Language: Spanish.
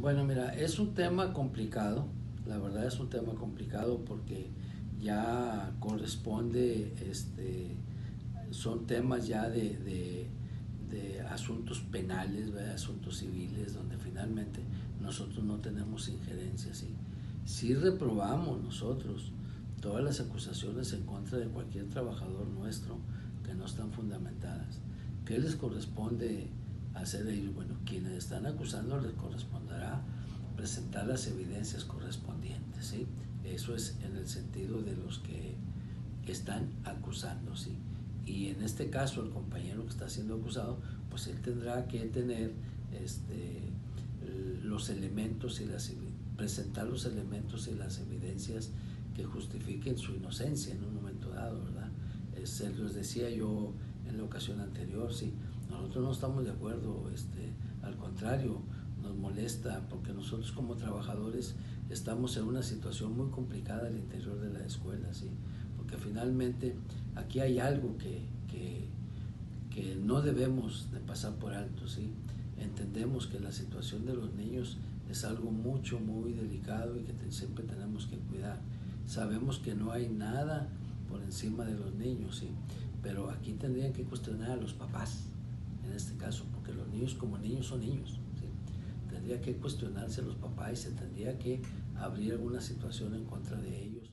Bueno, mira, es un tema complicado, la verdad es un tema complicado porque ya corresponde, este, son temas ya de, de, asuntos penales, asuntos civiles, donde finalmente nosotros no tenemos injerencia. ¿sí? Si reprobamos nosotros todas las acusaciones en contra de cualquier trabajador nuestro que no están fundamentadas. ¿Qué les corresponde hacer ellos? Bueno, quienes están acusando les corresponderá presentar las evidencias correspondientes, ¿sí? Eso es en el sentido de los que están acusando, ¿sí? Y en este caso, el compañero que está siendo acusado, pues él tendrá que tener este, los elementos y las presentar los elementos y las evidencias que justifiquen su inocencia en un momento dado, ¿verdad? Se los decía yo en la ocasión anterior, sí, nosotros no estamos de acuerdo, este, al contrario, nos molesta porque nosotros como trabajadores estamos en una situación muy complicada al interior de la escuela, ¿sí? porque finalmente aquí hay algo que, que, que no debemos de pasar por alto, ¿sí? entendemos que la situación de los niños es algo mucho, muy delicado y que siempre tenemos que cuidar. Sabemos que no hay nada por encima de los niños, ¿sí? pero aquí tendrían que cuestionar a los papás, porque los niños como niños son niños. Tendría que cuestionarse a los papás y se tendría que abrir alguna situación en contra de ellos.